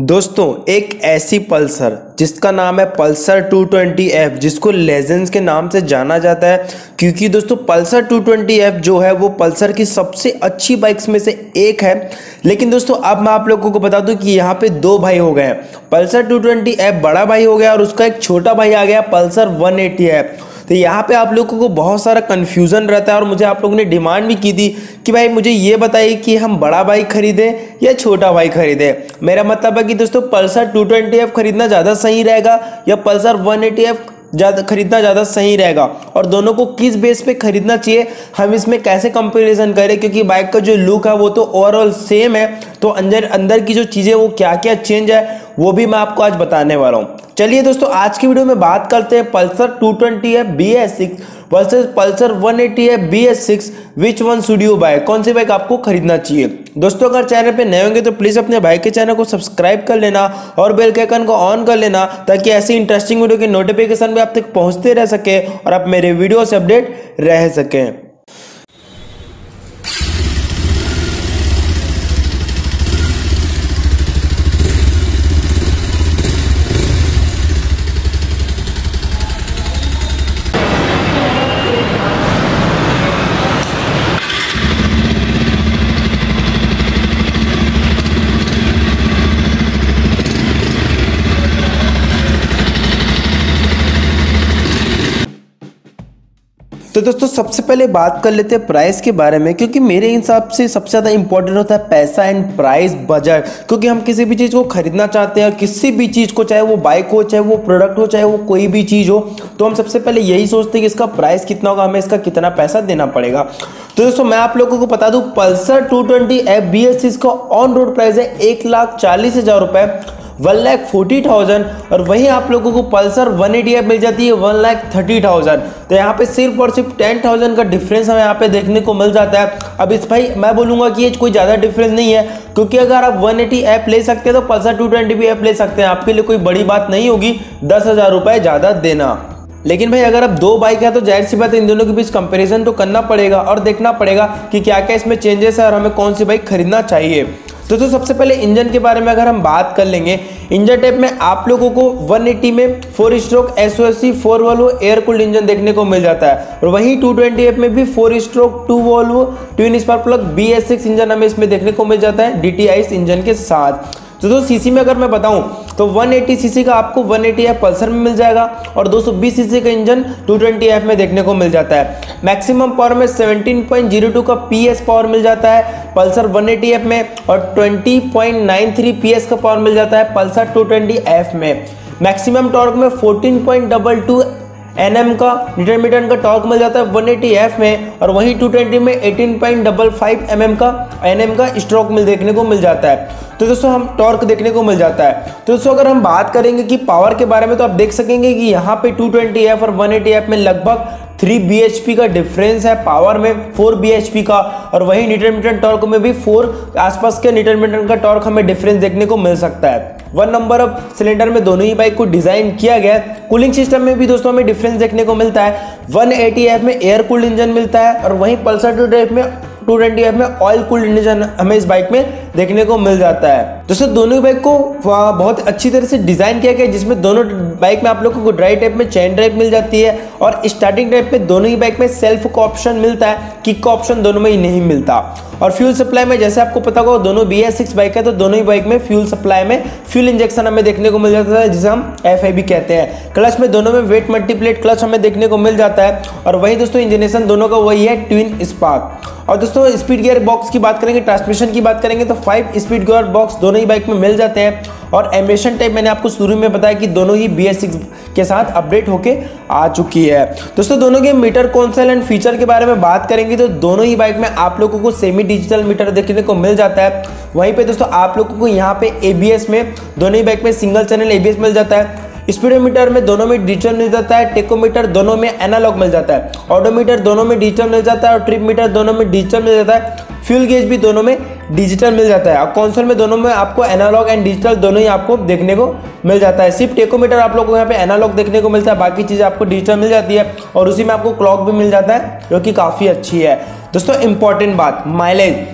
दोस्तों, एक ऐसी पल्सर, जिसका नाम है पल्सर 220F जिसको लेजेंड्स के नाम से जाना जाता है, क्योंकि दोस्तों, पल्सर 220F जो है, वो पल्सर की सबसे अच्छी बाइक्स में से एक है। लेकिन दोस्तों, अब मैं आप लोगों को बता दूँ कि यहाँ पे दो भाई हो गए हैं। पल्सर 220F बड़ा भाई हो गया और उसका एक छोटा भाई आ गया, पल्सर 180F तो यहाँ पे आप लोगों को बहुत सारा कन्फ्यूज़न रहता है और मुझे आप लोगों ने डिमांड भी की थी कि भाई मुझे ये बताइए कि हम बड़ा बाइक खरीदें या छोटा बाइक खरीदें। मेरा मतलब है कि दोस्तों पल्सर 220F खरीदना ज़्यादा सही रहेगा या पल्सर 180F ज़्यादा खरीदना ज़्यादा सही रहेगा? और दोनों को किस बेस पे खरीदना चाहिए? हम इसमें कैसे कंपैरिजन करें? क्योंकि बाइक का जो लुक है वो तो ओवरऑल सेम है। तो अंदर अंदर की जो चीज़ें वो क्या क्या चेंज है? वो भी मैं आपको आज बताने वाला हूँ। चलिए दोस्तों, आज की वीडियो में बात करते हैं पल्सर 220 है B S six versus Pulsar 180 है B S six which one studio bike कौन सी बाइक आपको खरीदना चाहिए? दोस्तों, अगर चैनल पे नए होंगे तो प्लीज़ अपने भाई के चैनल को सब्सक्राइब कर लेना और बेल के आइकन को ऑन कर लेना ताकि ऐसी इंटरेस्टिंग वीडियो के नोटिफिकेशन भी आप तक पहुँचते रह सके और आप मेरे वीडियो से अपडेट रह सकें। दोस्तों, सबसे पहले बात कर लेते हैं प्राइस के बारे में, क्योंकि मेरे हिसाब से सबसे ज़्यादा इंपॉर्टेंट होता है पैसा एंड प्राइस बजट क्योंकि हम किसी भी चीज़ को खरीदना चाहते हैं, किसी भी चीज़ को, चाहे वो बाइक हो चाहे वो प्रोडक्ट हो, चाहे वो कोई भी चीज़ हो तो हम सबसे पहले यही सोचते हैं कि इसका प्राइस कितना होगा, हमें इसका कितना पैसा देना पड़ेगा। तो दोस्तों, मैं आप लोगों को बता दूँ पल्सर टू ट्वेंटी इसका ऑन रोड प्राइस है, एक लाख चालीस हज़ार रुपये वन लैख फोर्टी थाउज़ेंड और वहीं आप लोगों को पल्सर वन एटी मिल जाती है वन लैख थर्टी थाउज़ेंड। तो यहाँ पे सिर्फ़ और सिर्फ़ टेन थाउज़ेंड का डिफरेंस हमें यहाँ पे देखने को मिल जाता है। अब इस भाई, मैं बोलूँगा कि ये कोई ज़्यादा डिफरेंस नहीं है, क्योंकि अगर आप वन एटी ऐप ले सकते हैं तो पल्सर 220 भी ऐप ले सकते हैं। आपके लिए कोई बड़ी बात नहीं होगी, दस हज़ार रुपये ज़्यादा देना। लेकिन भाई, अगर अब दो बाइक है तो ज़ाहिर सी बात है इन दोनों के बीच कंपैरिजन तो करना पड़ेगा और देखना पड़ेगा कि क्या क्या इसमें चेंजेस है और हमें कौन सी बाइक खरीदना चाहिए। दोस्तों सबसे पहले इंजन के बारे में अगर हम बात कर लेंगे, इंजन टाइप में आप लोगों को 180 में four stroke S O C four valve air cooled engine देखने को मिल जाता है। और वहीं 220 एफ़ में भी four stroke two valve twin spark plug B S engine हमें इसमें देखने को मिल जाता है डी टी इंजन के साथ। तो दोस्तों सीसी में अगर मैं बताऊँ तो 180 सीसी का आपको 180 एफ़ पल्सर में मिल जाएगा और 220 सीसी का इंजन 220 एफ़ में देखने को मिल जाता है। मैक्सिमम पावर में 17.02 का पीएस पावर मिल जाता है पल्सर 180 एफ़ में और 20.93 पीएस का पावर मिल जाता है पल्सर 220 एफ़ में। मैक्सिमम टॉर्क में 14.22 एन एम का न्यूटन मीटर का टॉर्क मिल जाता है वन एटी एफ़ में और वहीं 220 में 18.55 एम एम का एन एम का स्ट्रोक मिल, देखने को मिल जाता है। तो दोस्तों, हम टॉर्क देखने को मिल जाता है। तो दोस्तों, अगर हम बात करेंगे कि पावर के बारे में तो आप देख सकेंगे कि यहाँ पे 220 एफ़ और वन एटी एफ़ में लगभग 3 bhp का डिफरेंस है पावर में 4 bhp का और वही नीटर मीटर टॉर्क में भी फोर आसपास के नीटर मीटर का टॉर्क हमें डिफरेंस देखने को मिल सकता है। वन नंबर ऑफ़ सिलेंडर में दोनों ही बाइक को डिज़ाइन किया गया है। कूलिंग सिस्टम में भी दोस्तों हमें डिफरेंस देखने को मिलता है। 180 एफ़ में एयर कूल्ड इंजन मिलता है और वहीं पल्सर टू ड्राइव में टू ट्वेंटी एफ़ में ऑयल कूल्ड इंजन हमें इस बाइक में देखने को मिल जाता है। दोस्तों, दोनों बाइक को बहुत अच्छी तरह से डिज़ाइन किया गया जिसमें दोनों बाइक में आप लोगों को ड्राइव टाइप में चैन ड्राइव मिल जाती है और स्टार्टिंग टाइप में दोनों ही बाइक में सेल्फ का ऑप्शन मिलता है किक का ऑप्शन दोनों में ही नहीं मिलता। और फ्यूल सप्लाई में, जैसे आपको पता होगा, दोनों बी एस सिक्स बाइक है तो दोनों ही बाइक में फ्यूल सप्लाई में फ्यूल इंजेक्शन हमें देखने को मिल जाता है, जिसे हम एफ़ कहते हैं। क्लच में दोनों में वेट मल्टीप्लेट क्लच हमें देखने को मिल जाता है। और वही दोस्तों इंजीनेशन दोनों का वही है ट्विन स्पार्क और दोस्तों स्पीड गियर बॉक्स की बात करेंगे ट्रांसमिशन की बात करेंगे तो फाइव स्पीड गियर बॉक्स दोनों ही बाइक में मिल जाते हैं। और एमिशन टाइप मैंने आपको शुरू में बताया कि दोनों ही बी के साथ अपडेट होके आ चुकी है। दोस्तों, दोनों के मीटर कौनसल एंड फीचर के बारे में बात करेंगे तो दोनों ही बाइक में आप लोगों को सेमी डिजिटल मीटर देखने को मिल जाता है। वहीं पे दोस्तों, आप लोगों को यहाँ पे एबीएस में दोनों ही बाइक में सिंगल चैनल एबीएस मिल जाता है। स्पीडोमीटर में दोनों में डिजिटल मिल जाता है टेकोमीटर दोनों में एनालॉग मिल जाता है ऑडोमीटर दोनों में डिजिटल मिल जाता है और ट्रिप मीटर दोनों में डिजिटल मिल जाता है। फ्यूल गेज भी दोनों में डिजिटल मिल जाता है। और कौनसल में दोनों में आपको एनालॉग एंड डिजिटल दोनों ही आपको देखने को मिल जाता है। सिर्फ़ टेकोमीटर आप लोग को यहाँ पे एनालॉग देखने को मिलता है। बाकी चीज़ें आपको डिजिटल मिल जाती है और उसी में आपको क्लॉक भी मिल जाता है, जो कि काफ़ी अच्छी है। दोस्तों इंपॉर्टेंट बात माइलेज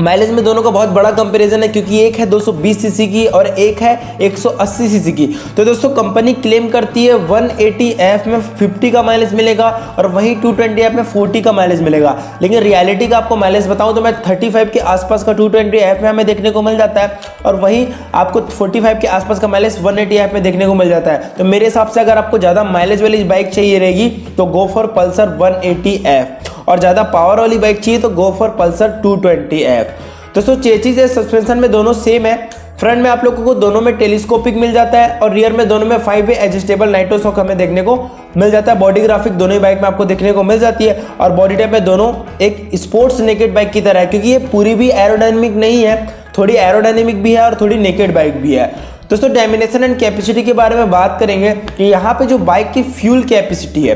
माइलेज में दोनों का बहुत बड़ा कंपैरिजन है, क्योंकि एक है 220 सीसी की और एक है 180 सीसी की। तो दोस्तों कंपनी क्लेम करती है 180 एफ़ में 50 का माइलेज मिलेगा और वहीं 220 एफ़ में 40 का माइलेज मिलेगा। लेकिन रियलिटी का आपको माइलेज बताऊँ तो मैं 35 के आसपास का 220 एफ़ में हमें देखने को मिल जाता है और वहीं आपको 45 के आसपास का माइलेज 180 एफ़ में देखने को मिल जाता है। तो मेरे हिसाब से अगर आपको ज़्यादा माइलेज वाली बाइक चाहिए रहेगी तो go for Pulsar one F और ज़्यादा पावर वाली बाइक चाहिए तो गो फॉर पल्सर 220 एफ़ दोस्तों चेचिस है सस्पेंशन में दोनों सेम है। फ्रंट में आप लोगों को दोनों में टेलीस्कोपिक मिल जाता है और रियर में दोनों में फाइव वे एडजस्टेबल नाइट्रोसॉक हमें देखने को मिल जाता है। बॉडी ग्राफिक दोनों ही बाइक में आपको देखने को मिल जाती है और बॉडी टाइप में दोनों एक स्पोर्ट्स नेकेड बाइक की तरह है, क्योंकि ये पूरी भी एरोडाइनमिक नहीं है, थोड़ी एरोडाइनमिक भी है और थोड़ी नेकेड बाइक भी है। दोस्तों डेमिनेशन एंड कैपेसिटी के बारे में बात करेंगे कि यहाँ पे जो बाइक की फ्यूल कैपेसिटी है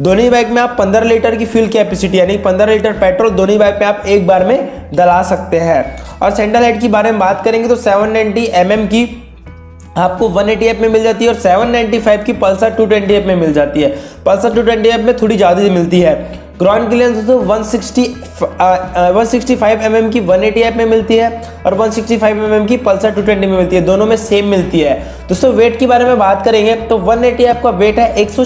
दोनों ही बाइक में आप 15 लीटर की फ्यूल कैपेसिटी यानी 15 लीटर पेट्रोल दोनों ही बाइक में आप एक बार में दला सकते हैं। और सेंटर हाइट की बारे में बात करेंगे तो 790 mm की आपको 180 एफ़ में मिल जाती है और 795 की पल्सर 220 एफ़ में मिल जाती है। पल्सर 220 एफ़ में थोड़ी ज़्यादा मिलती है। ग्राउंड क्लियरेंस दोस्तों 160 165 एम की 180 एफ़ में मिलती है और 165 एम की पल्सर 220 में मिलती है। दोनों में सेम मिलती है। दोस्तों वेट के बारे में बात करेंगे तो 180 एफ़ का वेट है एक सौ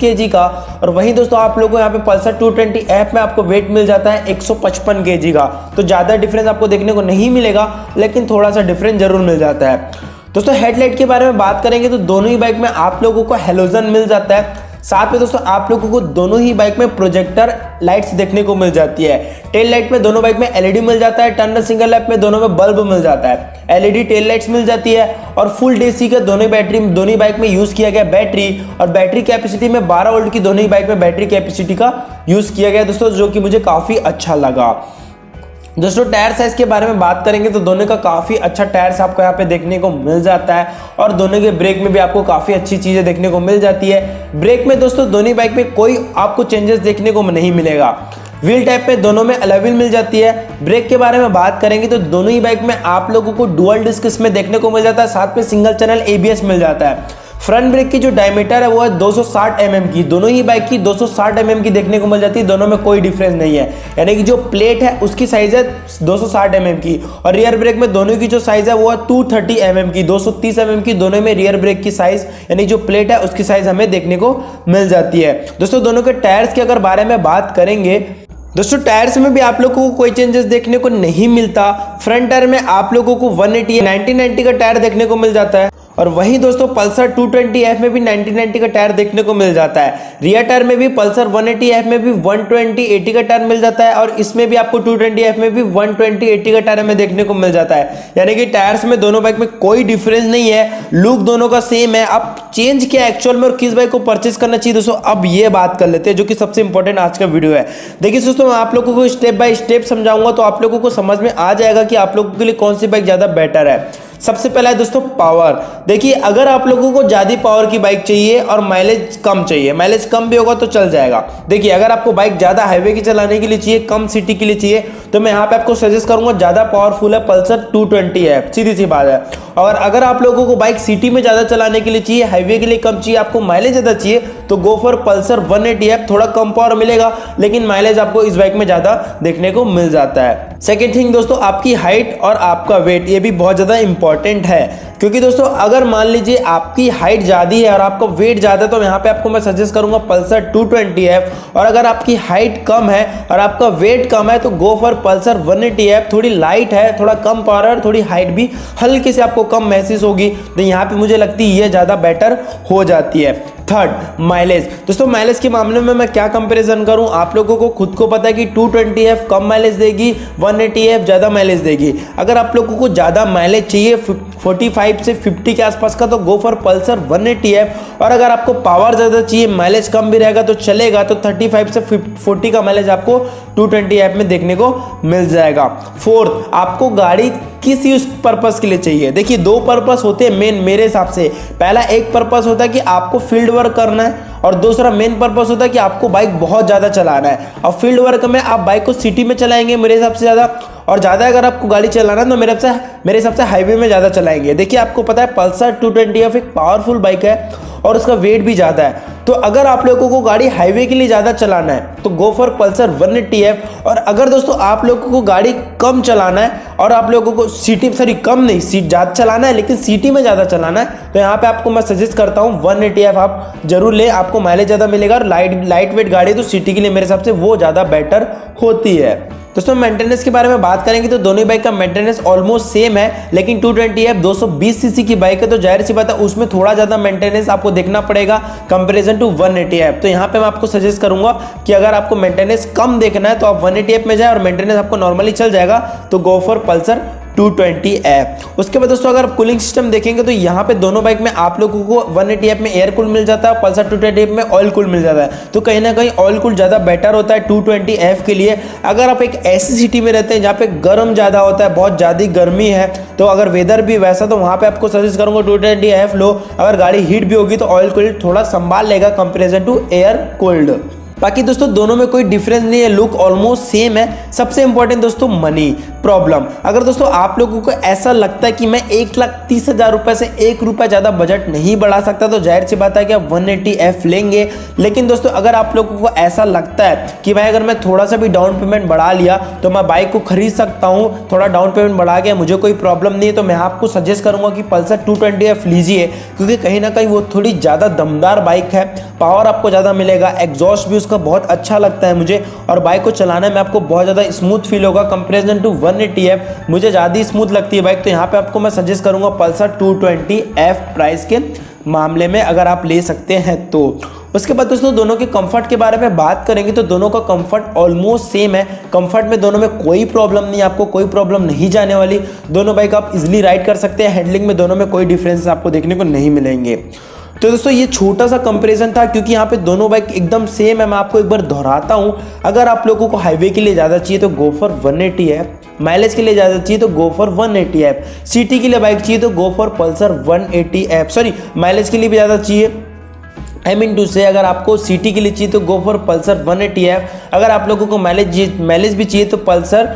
के का और वहीं दोस्तों, आप लोगों को यहाँ पे पल्सर 220 एफ़ में आपको वेट मिल जाता है एक सौ के का। तो ज़्यादा डिफरेंस आपको देखने को नहीं मिलेगा, लेकिन थोड़ा सा डिफरेंस ज़रूर मिल जाता है। दोस्तों हेडलाइट के बारे में बात करेंगे तो दोनों ही बाइक में आप लोगों को हेलोजन मिल जाता है। साथ में दोस्तों, आप लोगों को दोनों ही बाइक में प्रोजेक्टर लाइट्स देखने को मिल जाती है। टेल लाइट में दोनों बाइक में एलईडी मिल जाता है टर्नर सिंगल लाइट में दोनों में बल्ब मिल जाता है। एलईडी टेल लाइट्स मिल जाती है और फुल डीसी का दोनों बैटरी दोनों ही बाइक में यूज़ किया गया बैटरी और बैटरी कैपेसिटी में 12 वोल्ट की दोनों ही बाइक में बैटरी कैपेसिटी का यूज़ किया गया दोस्तों, जो कि मुझे काफ़ी अच्छा लगा। दोस्तों टायर साइज़ के बारे में बात करेंगे तो दोनों का काफ़ी अच्छा टायर्स आपको यहाँ पे देखने को मिल जाता है और दोनों के ब्रेक में भी आपको काफ़ी अच्छी चीज़ें देखने को मिल जाती है। ब्रेक में दोस्तों, दोनों बाइक में कोई आपको चेंजेस देखने को नहीं मिलेगा। व्हील टाइप में दोनों में अलेविल मिल जाती है। ब्रेक के बारे में बात करेंगे तो दोनों ही बाइक में आप लोगों को डुअल डिस्क इसमें देखने को मिल जाता है। साथ में सिंगल चैनल एबीएस मिल जाता है। फ्रंट ब्रेक की जो डायमीटर है, वो है 260 सौ mm की। दोनों ही बाइक की 260 सौ mm की देखने को मिल जाती है, दोनों में कोई डिफरेंस नहीं है। यानी कि जो प्लेट है, उसकी साइज़ है 260 सौ mm की और रियर ब्रेक में दोनों की जो साइज़ है, वो है 230 थर्टी mm की। 230 सौ mm की दोनों में रियर ब्रेक की साइज़ यानी जो प्लेट है, उसकी साइज़ हमें देखने को मिल जाती है। दोस्तों, दोनों के टायर्स के अगर बारे में बात करेंगे, दोस्तों टायर्स में भी आप लोगों को कोई चेंजेस देखने को नहीं मिलता। फ्रंट टायर में आप लोगों को 180 1990 का टायर देखने को मिल जाता है। और वहीं दोस्तों पल्सर 220F में भी 1990 का टायर देखने को मिल जाता है। रियर टायर में भी पल्सर 180F में भी 120 80 का टायर मिल जाता है और इसमें भी आपको 220F में भी 120 80 का टायर हमें देखने को मिल जाता है। यानी कि टायर्स में दोनों बाइक में कोई डिफरेंस नहीं है। लुक दोनों का सेम है। अब चेंज क्या एक्चुअल में और किस बाइक को परचेज करना चाहिए दोस्तों? अब ये बात कर लेते हैं, जो कि सबसे इंपॉर्टेंट आज का वीडियो है। देखिए दोस्तों, मैं आप लोगों को स्टेप बाय स्टेप समझाऊँगा तो आप लोगों को समझ में आ जाएगा कि आप लोगों के लिए कौन सी बाइक ज़्यादा बेटर है। सबसे पहला है दोस्तों पावर देखिए, अगर आप लोगों को ज़्यादा पावर की बाइक चाहिए और माइलेज कम चाहिए माइलेज कम भी होगा तो चल जाएगा। देखिए, अगर आपको बाइक ज़्यादा हाईवे की चलाने के लिए चाहिए, कम सिटी के लिए चाहिए तो मैं यहाँ पे आपको सजेस्ट करूँगा, ज़्यादा पावरफुल है पल्सर टू है सीधी सी बात है। और अगर आप लोगों को बाइक सिटी में ज़्यादा चलाने के लिए चाहिए, हाईवे के लिए कम चाहिए, आपको माइलेज ज़्यादा चाहिए तो गोफर पल्सर 180 है थोड़ा कम पावर मिलेगा, लेकिन माइलेज आपको इस बाइक में ज़्यादा देखने को मिल जाता है। सेकेंड थिंग दोस्तों, आपकी हाइट और आपका वेट ये भी बहुत ज़्यादा इंपॉर्टेंट है। क्योंकि दोस्तों, अगर मान लीजिए आपकी हाइट ज़्यादा है और आपका वेट ज़्यादा है तो यहाँ पे आपको मैं सजेस्ट करूँगा पल्सर 220 एफ़ और अगर आपकी हाइट कम है और आपका वेट कम है तो गो फॉर पल्सर 180 एफ़ थोड़ी लाइट है, थोड़ा कम पावर थोड़ी हाइट भी हल्की से आपको कम महसूस होगी। तो यहाँ पे मुझे लगती है ये ज़्यादा बेटर हो जाती है। थर्ड माइलेज दोस्तों माइलेज के मामले में मैं क्या कंपैरिजन करूँ? आप लोगों को खुद को पता है कि 220F कम माइलेज देगी 180F ज़्यादा माइलेज देगी। अगर आप लोगों को ज़्यादा माइलेज चाहिए 45 से 50 के आसपास का तो गो फॉर पल्सर 180F और अगर आपको पावर ज़्यादा चाहिए माइलेज कम भी रहेगा तो चलेगा तो 35 से 40 का माइलेज आपको 220F में देखने को मिल जाएगा। फोर्थ आपको गाड़ी किस यूज़ पर्पज़ के लिए चाहिए। देखिए, दो पर्पज़ होते हैं मेन मेरे हिसाब से। पहला एक पर्पज़ होता है कि आपको फ़ील्ड वर्क करना है, और दूसरा मेन पर्पस होता है कि आपको बाइक बहुत ज़्यादा चलाना है। और फ़ील्ड वर्क में आप बाइक को सिटी में चलाएँगे मेरे हिसाब से ज़्यादा, और ज़्यादा अगर आपको गाड़ी चलाना है तो मेरे हिसाब से, मेरे हिसाब से हाईवे में ज़्यादा चलाएँगे। देखिए, आपको पता है पल्सर टू ट्वेंटी एक पावरफुल बाइक है, और उसका वेट भी ज़्यादा है। तो अगर आप लोगों को गाड़ी हाईवे के लिए ज़्यादा चलाना है तो go for Pulsar one F और अगर दोस्तों आप लोगों को गाड़ी कम चलाना है, और आप लोगों को सिटी सॉरी कम नहीं, सीट ज़्यादा चलाना है, लेकिन सिटी में ज़्यादा चलाना है तो यहाँ पे आपको मैं सजेस्ट करता हूँ वन एटी एफ़ आप ज़रूर ले, आपको माइलेज ज़्यादा मिलेगा, और लाइट लाइट वेट गाड़ी तो सिटी के लिए मेरे हिसाब से वो ज़्यादा बेटर होती है। दोस्तों मेंटेनेंस के बारे में बात करेंगे तो दोनों बाइक का मेंटेनेंस ऑलमोस्ट सेम है, लेकिन 220 ट्वेंटी एफ़ दो सीसी की बाइक है। तो ज़ाहिर सी बात है, उसमें थोड़ा ज़्यादा मेंटेनेंस आपको देखना पड़ेगा कंपैरिजन टू 180 एफ़ तो यहाँ पे मैं आपको सजेस्ट करूँगा कि अगर आपको मेंटेनेंस कम देखना है तो आप 180 एफ़ में जाए और मेंटेनेंस आपको नॉर्मली चल जाएगा। तो गो फॉर पल्सर 220 एफ़ उसके बाद दोस्तों, अगर आप कूलिंग सिस्टम देखेंगे तो यहाँ पे दोनों बाइक में आप लोगों को 180 एफ़ में एयर कूल मिल जाता है, पल्सर 220 एफ़ में ऑयल कूल मिल जाता है। तो कहीं ना कहीं ऑयल कूल ज़्यादा बेटर होता है 220 एफ़ के लिए। अगर आप एक ऐसी सिटी में रहते हैं जहाँ पे गर्म ज़्यादा होता है, बहुत ज़्यादा गर्मी है तो अगर वेदर भी वैसा तो वहाँ पर आपको सजेस्ट करूँगा टू एफ़ लो। अगर गाड़ी हीट भी होगी तो ऑयल कूल थोड़ा संभाल लेगा कंपेरिजन टू एयर कोल्ड बाकी दोस्तों, दोनों में कोई डिफरेंस नहीं है लुक ऑलमोस्ट सेम है। सबसे इंपॉर्टेंट दोस्तों मनी प्रॉब्लम अगर दोस्तों, आप लोगों को ऐसा लगता है कि मैं एक लाख तीस हज़ार रुपए से एक रुपया ज़्यादा बजट नहीं बढ़ा सकता तो ज़ाहिर सी बात है कि आप 180 एफ़ लेंगे। लेकिन दोस्तों, अगर आप लोगों को ऐसा लगता है कि भाई, अगर मैं थोड़ा सा भी डाउन पेमेंट बढ़ा लिया तो मैं बाइक को खरीद सकता हूँ, थोड़ा डाउन पेमेंट बढ़ा गया, मुझे कोई प्रॉब्लम नहीं है तो मैं आपको सजेस्ट करूँगा कि पल्सर टू एफ़ लीजिए, क्योंकि कहीं ना कहीं वो थोड़ी ज़्यादा दमदार बाइक है। पावर आपको ज़्यादा मिलेगा एग्जॉस्ट भी उसका बहुत अच्छा लगता है मुझे और बाइक को चलाने में आपको बहुत ज़्यादा स्मूथ फील होगा। कंपेरिजन टू 180 एफ़ मुझे ज़्यादा स्मूथ लगती है बाइक तो यहाँ पे आपको मैं सजेस्ट करूँगा पल्सर 220 एफ़ प्राइस के मामले में अगर आप ले सकते हैं तो। उसके बाद दोस्तों, दोनों के कंफर्ट के बारे में बात करेंगे तो दोनों का कंफर्ट ऑलमोस्ट सेम है। कंफर्ट में दोनों में कोई प्रॉब्लम नहीं, आपको कोई प्रॉब्लम नहीं जाने वाली। दोनों बाइक आप इजिली राइड कर सकते हैं। हैंडलिंग में दोनों में कोई डिफरेंस आपको देखने को नहीं मिलेंगे। तो दोस्तों, ये छोटा सा कंपेरिजन था क्योंकि यहाँ पे दोनों बाइक एकदम सेम है। मैं आपको एक बार दोहराता हूँ। अगर आप लोगों को हाईवे के लिए ज़्यादा चाहिए तो गोफर वन एटी है माइलेज के लिए ज़्यादा चाहिए तो go for one eighty F city के लिए बाइक चाहिए तो go for Pulsar one eighty F sorry mileage के लिए भी ज़्यादा चाहिए। आई इन टू से अगर आपको सिटी के लिए चाहिए तो गो फॉर पल्सर 180 एफ़ अगर आप लोगों को माइलेज माइलेज भी चाहिए तो Pulsar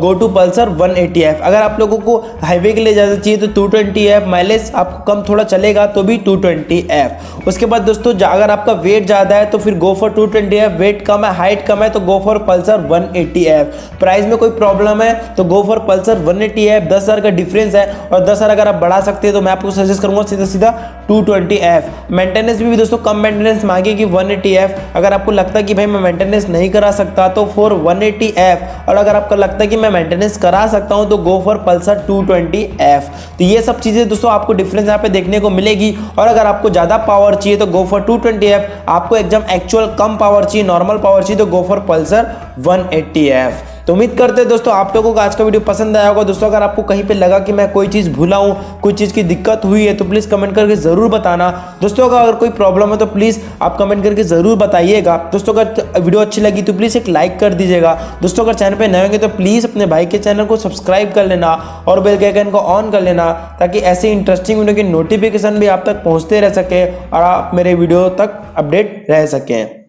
go to Pulsar 180 F अगर आप लोगों को हाईवे के लिए ज़्यादा चाहिए तो 220 एफ़ माइलेज आपको कम थोड़ा चलेगा तो भी 220 एफ़ उसके बाद दोस्तों अगर आपका वेट ज़्यादा है तो फिर गो फॉर 220 एफ़ वेट कम है हाइट कम है तो go for Pulsar 180 F price में कोई प्रॉब्लम है तो गो फॉर पल्सर 180 एफ़ दस हज़ार का डिफरेंस है और दस हज़ार अगर आप बढ़ा सकते हैं तो मैं आपको सजेस्ट करूँगा सीधा सीधा 220 एफ़ मेंटेनेंस भी, भी दोस्तों कम मेंटेनेंस मांगेगी 180 एफ़ अगर आपको लगता है कि भाई मैं मेंटेनेंस नहीं करा सकता तो फॉर 180 एफ़ और अगर आपको लगता है कि मैं मेंटेनेंस करा सकता हूँ तो गो फॉर पल्सर 220 एफ़ तो ये सब चीज़ें दोस्तों आपको डिफरेंस यहाँ पे देखने को मिलेगी। और अगर आपको ज़्यादा पावर चाहिए तो गो फॉर 220 एफ़ आपको एकदम एक्चुअल कम पावर चाहिए नॉर्मल पावर चाहिए तो गो फॉर पल्सर 180 एफ़ तो उम्मीद करते हैं दोस्तों, आप लोगों को आज का वीडियो पसंद आया होगा। दोस्तों, अगर आपको कहीं पे लगा कि मैं कोई चीज़ भूला हूँ, कोई चीज़ की दिक्कत हुई है तो प्लीज़ कमेंट करके ज़रूर बताना। दोस्तों का अगर कोई प्रॉब्लम है तो प्लीज़ आप कमेंट करके ज़रूर बताइएगा। दोस्तों, अगर वीडियो अच्छी लगी तो प्लीज़ एक लाइक कर दीजिएगा। दोस्तों, अगर चैनल पर नए होंगे तो प्लीज़ अपने भाई के चैनल को सब्सक्राइब कर लेना और बेल के आइकन को ऑन कर लेना, ताकि ऐसे इंटरेस्टिंग वीडियो की नोटिफिकेशन भी आप तक पहुँचते रह सके और आप मेरे वीडियो तक अपडेट रह सकें।